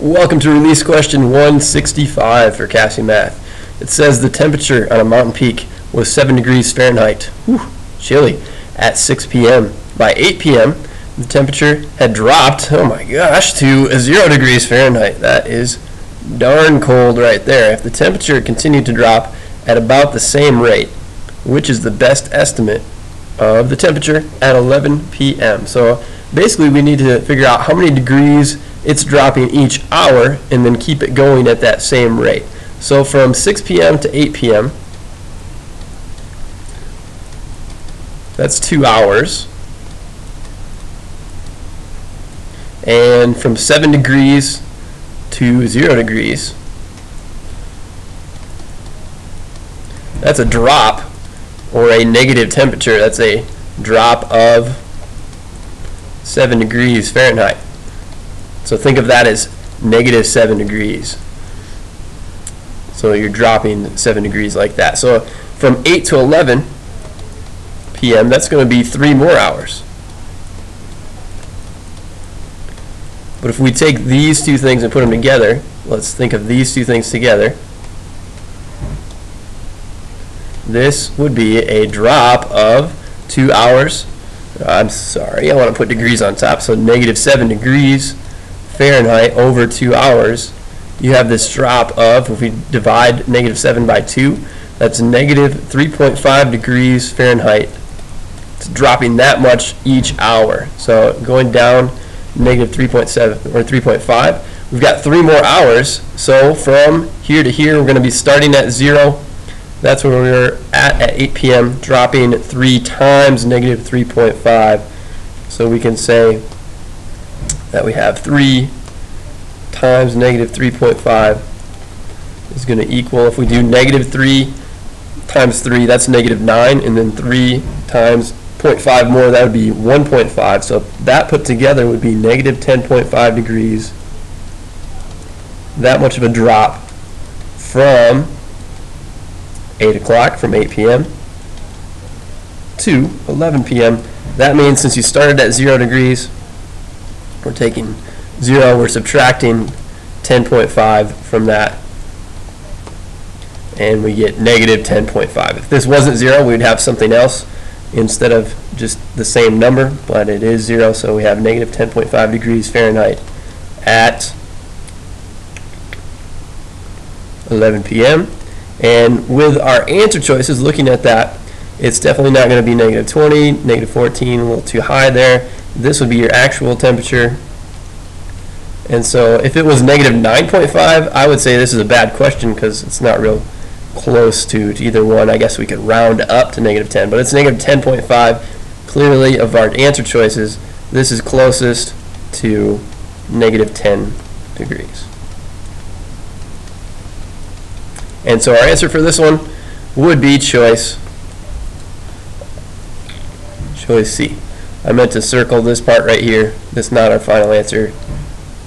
Welcome to release question 165 for CAHSEE Math. It says the temperature on a mountain peak was 7 degrees Fahrenheit, whew, chilly, at 6 p.m. By 8 p.m., the temperature had dropped, oh my gosh, to 0 degrees Fahrenheit. That is darn cold right there. If the temperature continued to drop at about the same rate, which is the best estimate of the temperature at 11 p.m. So basically we need to figure out how many degrees it's dropping each hour and then keep it going at that same rate. So from 6 p.m. to 8 p.m., that's two hours. And from 7 degrees to 0 degrees, that's a drop or a negative temperature. That's a drop of 7 degrees Fahrenheit. So think of that as negative 7 degrees. So you're dropping 7 degrees like that. So from 8 to 11 p.m., that's going to be 3 more hours. But if we take these two things and put them together, let's think of these two things together. This would be a drop of 2 hours. I'm sorry, I want to put degrees on top. So negative 7 degrees Fahrenheit over two hours, you have this drop of, if we divide negative 7 by 2, that's negative 3.5 degrees Fahrenheit. It's dropping that much each hour. So going down negative 3.7 or 3.5. We've got three more hours. So from here to here, we're going to be starting at 0. That's where we were at at 8 p.m., dropping 3 times negative 3.5. So we can say that we have 3 times negative 3.5 is going to equal, if we do negative 3 times 3, that's negative 9, and then 3 times 0.5 more, that would be 1.5. So that put together would be negative 10.5 degrees. That much of a drop from 8 o'clock, from 8 p.m. to 11 p.m. That means since you started at 0 degrees, we're taking 0, we're subtracting 10.5 from that, and we get negative 10.5. If this wasn't 0, we'd have something else instead of just the same number, but it is 0, so we have negative 10.5 degrees Fahrenheit at 11 p.m. And with our answer choices, looking at that, it's definitely not going to be negative 20, negative 14, a little too high there. This would be your actual temperature. And so if it was negative 9.5, I would say this is a bad question because it's not real close to, to either one. I guess we could round up to negative 10, but it's negative 10.5. Clearly, of our answer choices, this is closest to negative 10 degrees. And so our answer for this one would be choice choice C. I meant to circle this part right here. That's not our final answer.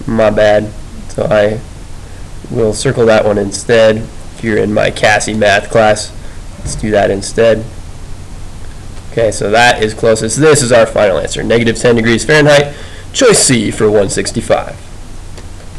My bad. So I will circle that one instead. If you're in my CAHSEE math class, let's do that instead. Okay, so that is closest. This is our final answer. Negative 10 degrees Fahrenheit. Choice C for 165.